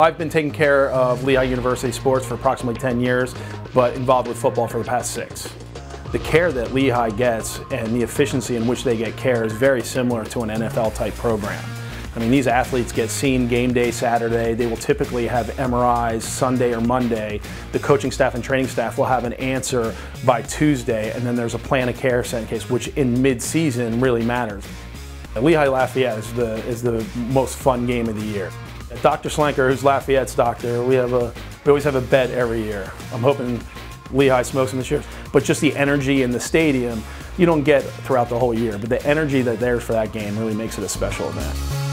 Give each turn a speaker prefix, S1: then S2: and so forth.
S1: I've been taking care of Lehigh University sports for approximately 10 years, but involved with football for the past six. The care that Lehigh gets and the efficiency in which they get care is very similar to an NFL type program. I mean, these athletes get seen game day Saturday. They will typically have MRIs Sunday or Monday. The coaching staff and training staff will have an answer by Tuesday, and then there's a plan of care in case, which in mid-season really matters. Lehigh Lafayette is the, is the most fun game of the year. Dr. Slanker, who's Lafayette's doctor, we have a we always have a bet every year. I'm hoping Lehigh smokes him this year. But just the energy in the stadium, you don't get throughout the whole year. But the energy that there's for that game really makes it a special event.